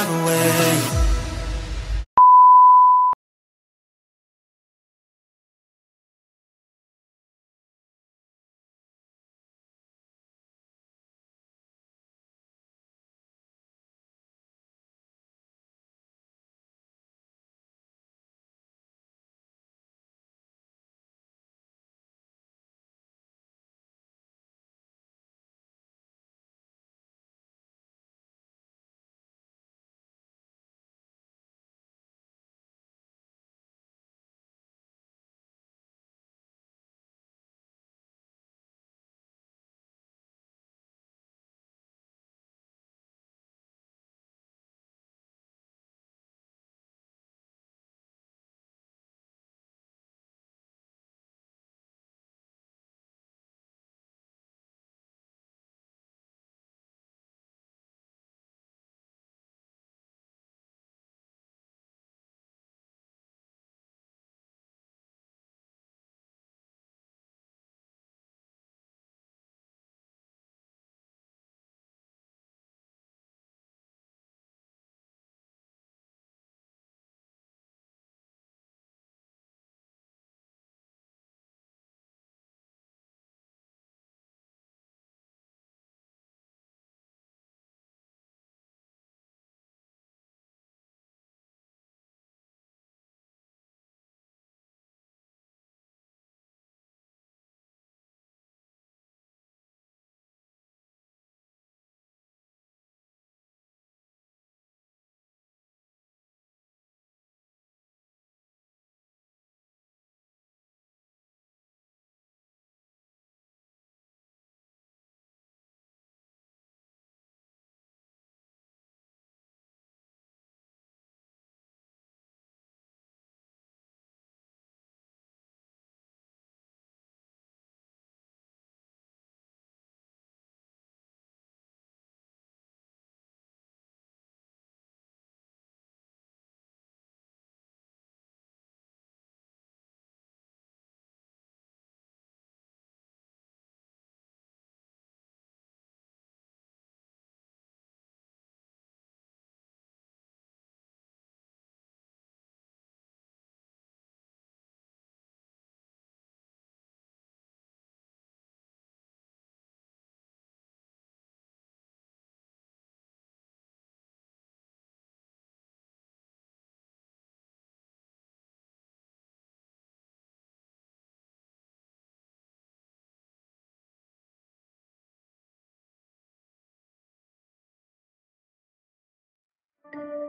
run away Good.